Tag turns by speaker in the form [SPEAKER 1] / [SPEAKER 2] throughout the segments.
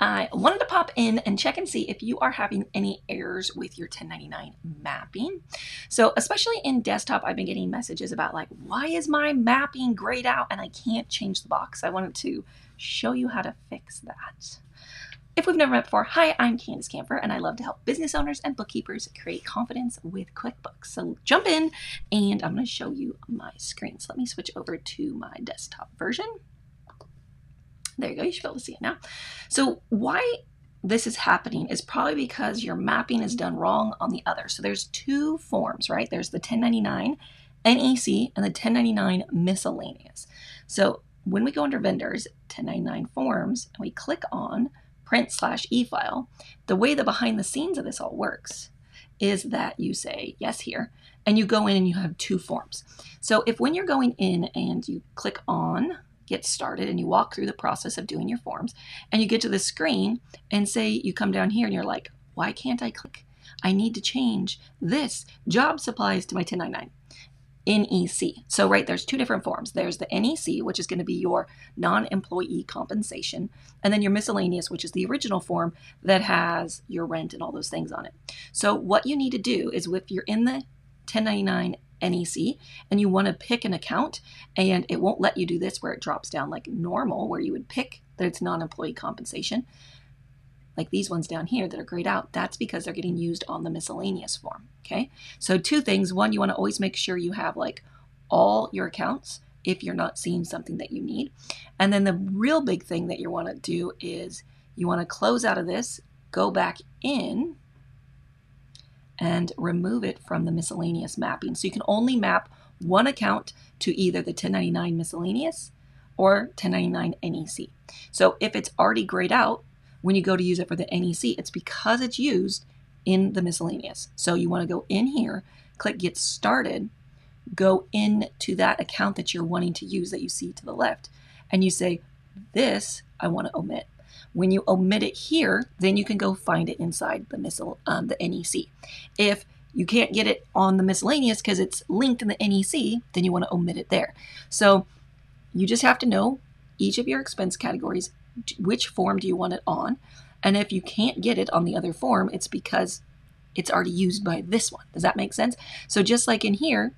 [SPEAKER 1] I wanted to pop in and check and see if you are having any errors with your 1099 mapping. So, especially in desktop, I've been getting messages about like, why is my mapping grayed out and I can't change the box? I wanted to show you how to fix that. If we've never met before, hi, I'm Candus Kampfer, and I love to help business owners and bookkeepers create confidence with QuickBooks. So jump in, and I'm going to show you my screen. So let me switch over to my desktop version. There you go. You should be able to see it now. So why this is happening is probably because your mapping is done wrong on the other. So there's two forms, right? There's the 1099 NEC and the 1099 miscellaneous. So when we go under vendors, 1099 forms, and we click on print slash e-file, the way the behind the scenes of this all works is that you say yes here and you go in and you have two forms. So if when you're going in and you click on get started and you walk through the process of doing your forms and you get to the screen and say you come down here and you're like, why can't I click? I need to change this job supplies to my 1099. NEC. So, right, there's two different forms. There's the NEC, which is going to be your non employee compensation, and then your miscellaneous, which is the original form that has your rent and all those things on it. So, what you need to do is if you're in the 1099 NEC and you want to pick an account, and it won't let you do this where it drops down like normal, where you would pick that it's non employee compensation like these ones down here that are grayed out, that's because they're getting used on the miscellaneous form. Okay. So two things. One, you want to always make sure you have like all your accounts if you're not seeing something that you need. And then the real big thing that you want to do is you want to close out of this, go back in and remove it from the miscellaneous mapping. So you can only map one account to either the 1099 miscellaneous or 1099 NEC. So if it's already grayed out, when you go to use it for the NEC, it's because it's used in the miscellaneous. So you want to go in here, click get started, go into that account that you're wanting to use that you see to the left, and you say, this I want to omit. When you omit it here, then you can go find it inside the missile, um, the NEC. If you can't get it on the miscellaneous because it's linked in the NEC, then you want to omit it there. So you just have to know each of your expense categories which form do you want it on? And if you can't get it on the other form, it's because it's already used by this one. Does that make sense? So just like in here,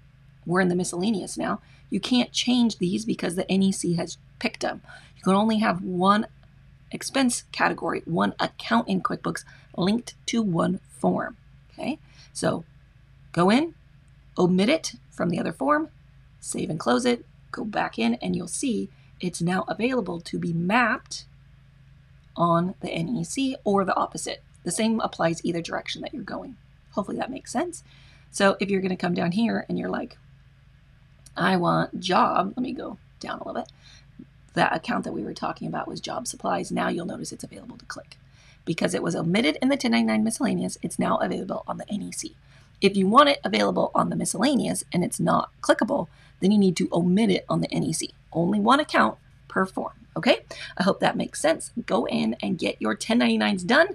[SPEAKER 1] we're in the miscellaneous now, you can't change these because the NEC has picked them. You can only have one expense category, one account in QuickBooks linked to one form. Okay, so go in, omit it from the other form, save and close it, go back in, and you'll see it's now available to be mapped on the NEC or the opposite. The same applies either direction that you're going. Hopefully that makes sense. So if you're going to come down here and you're like, I want job, let me go down a little bit. That account that we were talking about was job supplies. Now you'll notice it's available to click. Because it was omitted in the 1099 miscellaneous, it's now available on the NEC. If you want it available on the miscellaneous and it's not clickable, then you need to omit it on the NEC. Only one account per form. Okay, I hope that makes sense. Go in and get your 1099s done.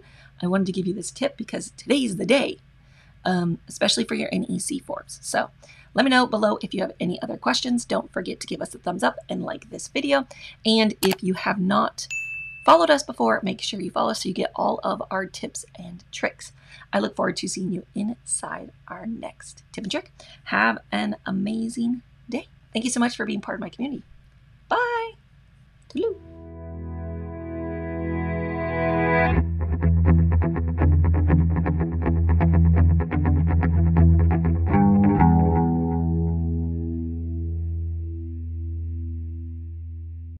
[SPEAKER 1] I wanted to give you this tip because today's the day, um, especially for your NEC forms. So let me know below if you have any other questions. Don't forget to give us a thumbs up and like this video. And if you have not followed us before, make sure you follow so you get all of our tips and tricks. I look forward to seeing you inside our next tip and trick. Have an amazing day. Thank you so much for being part of my community.